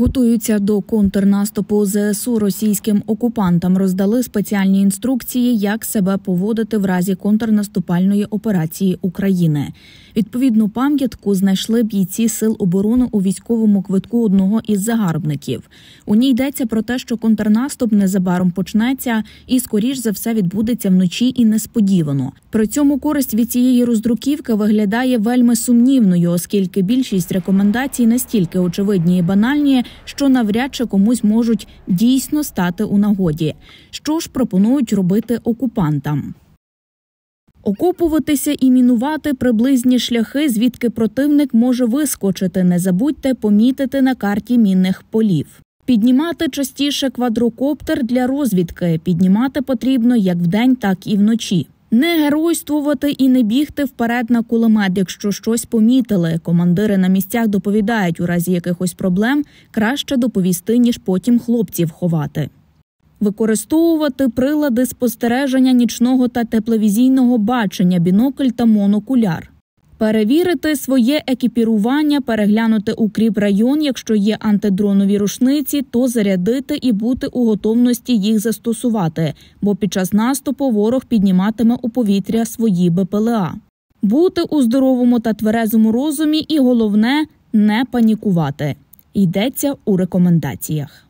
Готуються до контрнаступу ЗСУ російським окупантам. Роздали спеціальні інструкції, як себе поводити в разі контрнаступальної операції України. Відповідну пам'ятку знайшли бійці сил оборони у військовому квитку одного із загарбників. У ній йдеться про те, що контрнаступ незабаром почнеться і, скоріш за все, відбудеться вночі і несподівано. При цьому користь від цієї роздруківки виглядає вельми сумнівною, оскільки більшість рекомендацій настільки очевидні і банальні, що навряд чи комусь можуть дійсно стати у нагоді. Що ж пропонують робити окупантам? Окопуватися і мінувати приблизні шляхи, звідки противник може вискочити. Не забудьте помітити на карті мінних полів. Піднімати частіше квадрокоптер для розвідки. Піднімати потрібно як вдень, так і вночі. Не геройствувати і не бігти вперед на кулемет, якщо щось помітили. Командири на місцях доповідають, у разі якихось проблем краще доповісти, ніж потім хлопців ховати. Використовувати прилади спостереження нічного та тепловізійного бачення, бінокль та монокуляр. Перевірити своє екіпірування, переглянути укріп район, якщо є антидронові рушниці, то зарядити і бути у готовності їх застосувати, бо під час наступу ворог підніматиме у повітря свої БПЛА. Бути у здоровому та тверезому розумі, і головне не панікувати. Йдеться у рекомендаціях.